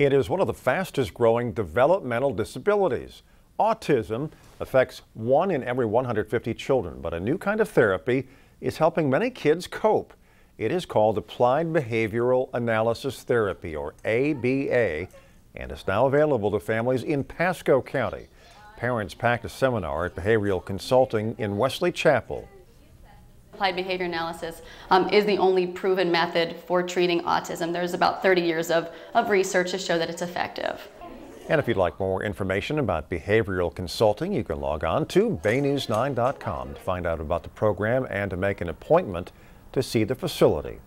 It is one of the fastest growing developmental disabilities. Autism affects one in every 150 children, but a new kind of therapy is helping many kids cope. It is called Applied Behavioral Analysis Therapy, or ABA, and is now available to families in Pasco County. Parents packed a seminar at Behavioral Consulting in Wesley Chapel applied behavior analysis um, is the only proven method for treating autism. There's about 30 years of, of research to show that it's effective. And if you'd like more information about behavioral consulting, you can log on to baynews9.com to find out about the program and to make an appointment to see the facility.